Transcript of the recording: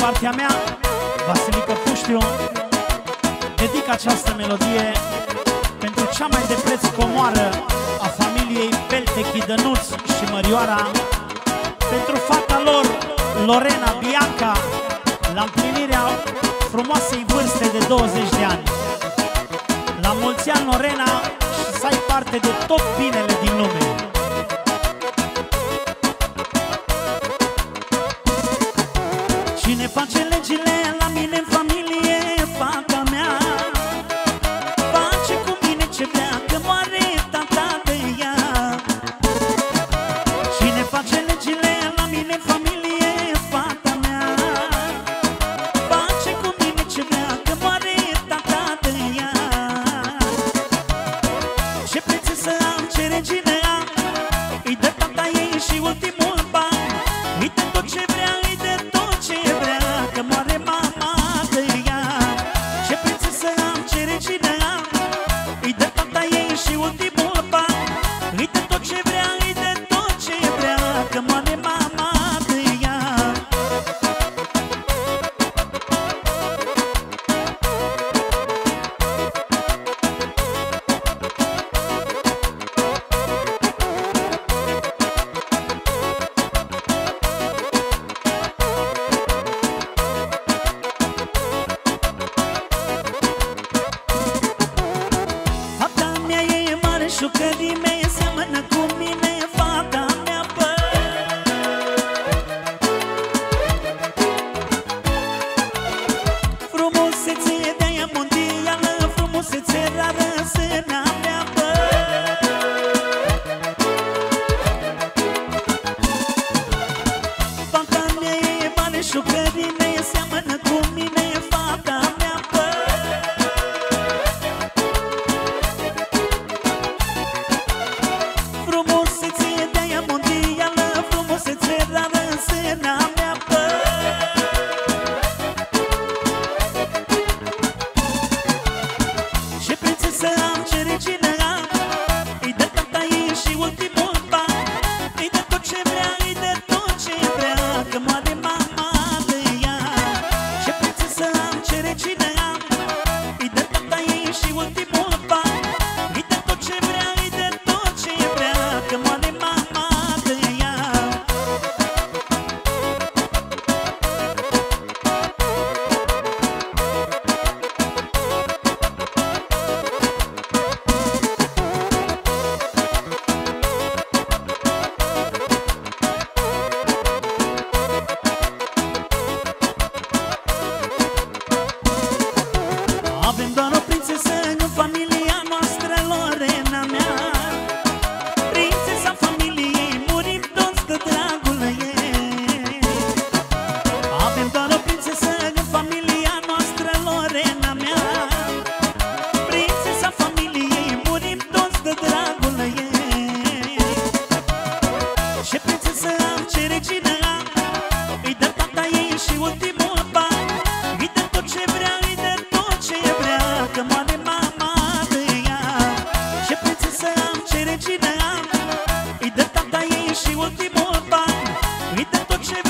partea mea, Vasilică Puștiu, dedic această melodie pentru cea mai de preț comoară a familiei Pelte Chidănuț și Mărioara, pentru fata lor, Lorena Bianca, la împlinirea frumoasei vârste de 20 de ani. La mulți ani, Lorena, și să ai parte de tot binele de leão. de mama tăia Ce prințesă am, ce regină am? Îi dă tata ei și ultimul ban. Îi dă tot ce vrea, îi dă tot ce vrea Că moare mama lume seamănă cu mine fata mea, bă Frumusețe de-aia mondială, frumusețe rară, sănată am, ce regină am. Îi dă tata ei și ultimul ban. Îi tot ce vrea